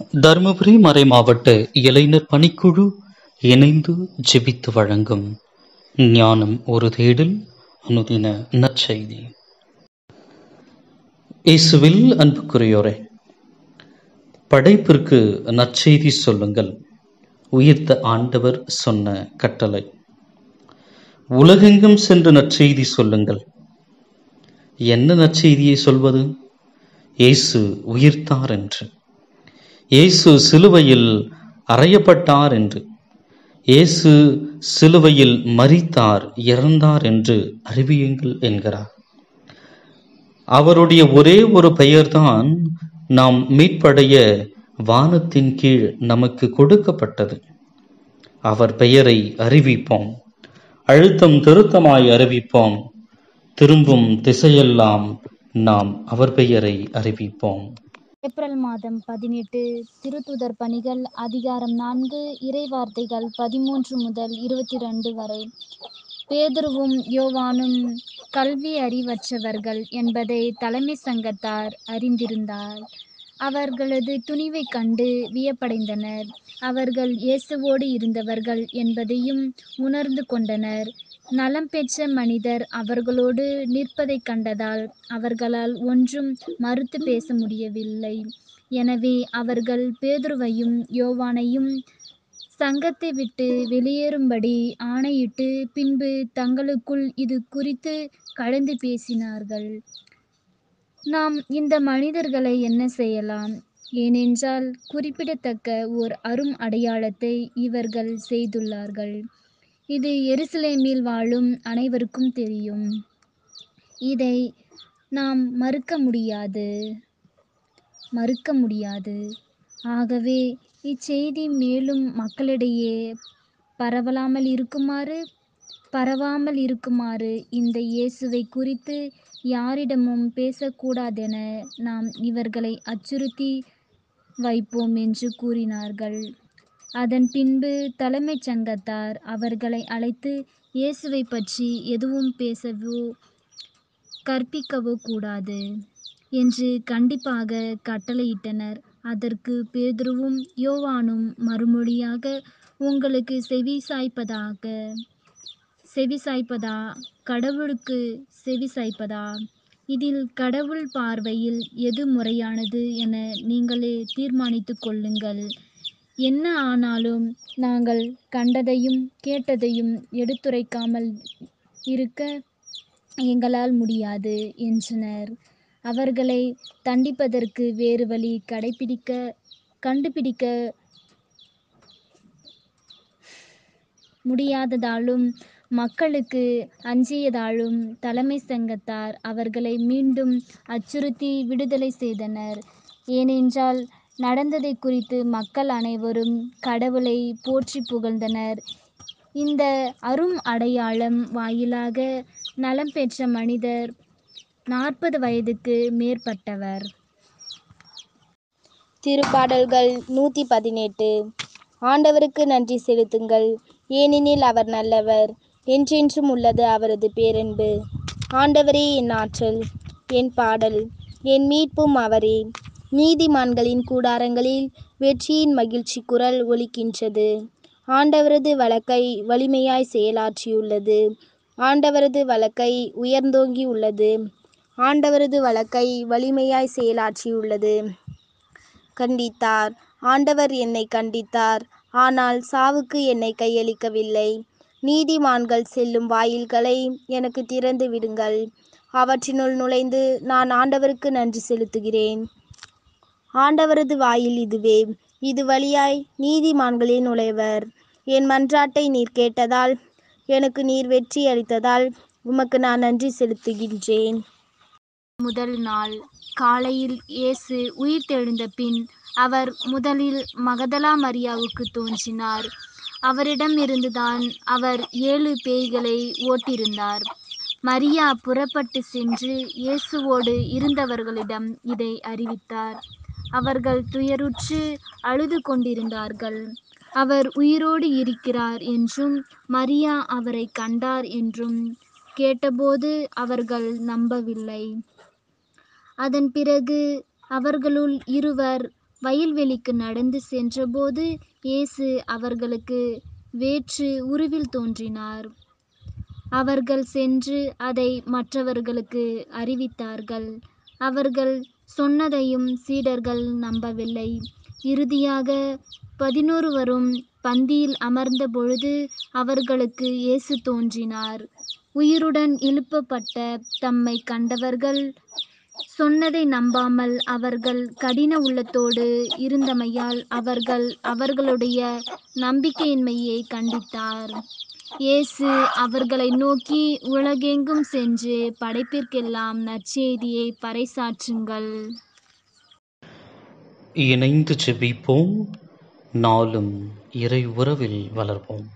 தருமபுரி மறை மாவட்ட இளைஞர் பணிக்குழு இணைந்து ஜெபித்து வழங்கும் ஞானம் ஒரு தேடல் அனுதின நற்செய்தி. இயேசுவில் அன்புக்குரியோரே படைப்பிற்கு நற்செய்தி சொல்லுங்கள். உயிர்த்த ஆண்டவர் சொன்ன கட்டளை. உலகெங்கும் சென்று நற்செய்தி சொல்லுங்கள். என்ன நற்செய்தியை சொல்வது? இயேசு உயிர்த்தார் என்று. இயேசு சிலுவையில் அறையப்பட்டார் என்று. இயேசு சிலுவையில் மறித்தார் இறந்தார் என்று அறிவியுங்கள் என்கிறார். அவருடைய ஒரே ஒரு பெயர்தான் நாம் மீட்படைய வானத்தின் கீழ் நமக்கு கொடுக்கப்பட்டது. அவர் பெயரை அறிவிப்போம் அழுத்தம் திருத்தமாய் அறிவிப்போம் திரும்பும் திசையெல்லாம் நாம் அவர் பெயரை அறிவிப்போம். ஏப்ரல் மாதம் பதினெட்டு திருத்துதர் பணிகள் அதிகாரம் நான்கு இறைவார்த்தைகள் பதிமூன்று முதல் இருபத்தி ரெண்டு வரை. பேதுருவும் யோவானும் கல்வி அறிவற்றவர்கள் என்பதை தலைமை சங்கத்தார் அறிந்திருந்தார். அவர்களது துணிவைக் கண்டு வியப்படைந்தனர். அவர்கள் இயேசுவோடு இருந்தவர்கள் என்பதையும் உணர்ந்து கொண்டனர். நலம் பெற்ற மனிதர் அவர்களோடு நிற்பதைக் கண்டதால் அவர்களால் ஒன்றும் மறுத்து பேச முடியவில்லை. எனவே அவர்கள் பேதுருவையும் யோவானையும் சங்கத்தை விட்டு வெளியேறும்படி ஆணையிட்டு பின்பு தங்களுக்குள் இது குறித்து கலந்து பேசினார்கள். நாம் இந்த மனிதர்களை என்ன செய்யலாம்? ஏனென்றால் குறிப்பிடத்தக்க ஓர் அரும் அடையாளத்தை இவர்கள் செய்துள்ளார்கள். இது எருசலேமில் வாழும் அனைவருக்கும் தெரியும். இதை நாம் மறுக்க முடியாது. மறுக்க முடியாது. ஆகவே இச்செய்தி மேலும் மக்களிடையே பரவலாமல் இருக்குமாறு பரவாமல் இருக்குமாறு இந்த இயேசுவை குறித்து யாரிடமும் பேசக்கூடாதென நாம் இவர்களை அச்சுறுத்தி வைப்போம் என்று கூறினார்கள். அதன் பின்பு தலைமைச் சங்கத்தார் அவர்களை அழைத்து இயேசுவை பற்றி எதுவும் பேசவோ கற்பிக்கவோ கூடாது என்று கண்டிப்பாக கட்டளையிட்டனர். அதற்கு பேதுருவும் யோவானும் மறுமொழியாக உங்களுக்கு செவி சாய்ப்பதாக செவி சாய்ப்பதா? கடவுளுக்கு செவி சாய்ப்பதா? இதில் கடவுள் பார்வையில் எது முறையானது என நீங்களே தீர்மானித்து கொள்ளுங்கள். என்ன ஆனாலும் நாங்கள் கண்டதையும் கேட்டதையும் எடுத்துரைக்காமல் இருக்க எங்களால் முடியாது என்றனர். அவர்களை தண்டிப்பதற்கு வேறு வழி கடைபிடிக்க கண்டுபிடிக்க முடியாததாலும் மக்களுக்கு அஞ்சியதாலும் தலைமை சங்கத்தார் அவர்களை மீண்டும் அச்சுறுத்தி விடுதலை செய்தனர். ஏனென்றால் நடந்ததை குறித்து மக்கள் அனைவரும் கடவுளை போற்றி புகழ்ந்தனர். இந்த அரும் அடையாளம் வாயிலாக நலம் பெற்ற மனிதர் நாற்பது வயதுக்கு மேற்பட்டவர். திருப்பாடல்கள் நூற்றி பதினெட்டு. ஆண்டவருக்கு நன்றி செலுத்துங்கள். ஏனெனில் அவர் நல்லவர். என்றென்றும் உள்ளது அவரது பேரன்பு. ஆண்டவரே என் ஆற்றல் என் பாடல் என் மீட்பும் அவரே. நீதிமான்களின் கூடாரங்களில் வெற்றியின் மகிழ்ச்சி குரல் ஒலிக்கின்றது. ஆண்டவரது வழக்கை வலிமையாய் செயலாற்றியுள்ளது. ஆண்டவரது வழக்கை உயர்ந்தோங்கி உள்ளது ஆண்டவரது வழக்கை வலிமையாய் செயலாற்றியுள்ளது. கண்டித்தார். ஆண்டவர் என்னை கண்டித்தார். ஆனால் சாவுக்கு என்னை கையளிக்கவில்லை. நீதிமான்கள் செல்லும் வாயில்களை எனக்கு திறந்து விடுங்கள். அவற்றினுள் நுழைந்து நான் ஆண்டவருக்கு நன்றி செலுத்துகிறேன். ஆண்டவரது வாயில் இதுவே. இது வழியாய் நீதிமான்களே நுழைவர். என் மன்றாட்டை நீர் கேட்டதால் எனக்கு நீர் வெற்றி அளித்ததால் உமக்கு நான் நன்றி செலுத்துகின்றேன். முதல் நாள் காலையில் இயேசு உயிர்த்தெழுந்த பின் அவர் முதலில் மகதலா மரியாவுக்கு தோன்றினார். அவரிடம் இருந்துதான் அவர் ஏழு பேய்களை ஓட்டிருந்தார் மரியா புறப்பட்டு சென்று இயேசுவோடு இருந்தவர்களிடம் இதை அறிவித்தார். அவர்கள் துயருற்று அழுது கொண்டிருந்தார்கள். அவர் உயிரோடு இருக்கிறார் என்றும் மரியா அவரை கண்டார் என்றும் கேட்டபோது அவர்கள் நம்பவில்லை. அதன் பிறகு அவர்களுள் இருவர் வயல்வெளிக்கு நடந்து சென்றபோது இயேசு அவர்களுக்கு வேற்று உருவில் தோன்றினார். அவர்கள் சென்று அதை மற்றவர்களுக்கு அறிவித்தார்கள். அவர்கள் சொன்னதையும் சீடர்கள் நம்பவில்லை. இறுதியாக பதினொருவரும் பந்தியில் அமர்ந்த பொழுது அவர்களுக்கு இயேசு தோன்றினார். உயிருடன் எழுப்பப்பட்ட தம்மை கண்டவர்கள் சொன்னதை நம்பாமல் அவர்கள் கடின உள்ளத்தோடு இருந்தமையால் அவர்கள் அவர்களுடைய நம்பிக்கையின்மையை கண்டித்தார். இயேசு அவர்களை நோக்கி உலகெங்கும் சென்று படைப்பிற்கெல்லாம் நற்செய்தியை பறைசாற்றுங்கள். இணைந்து செபிப்போம் நாளும் இறை உறவில் வளர்ப்போம்.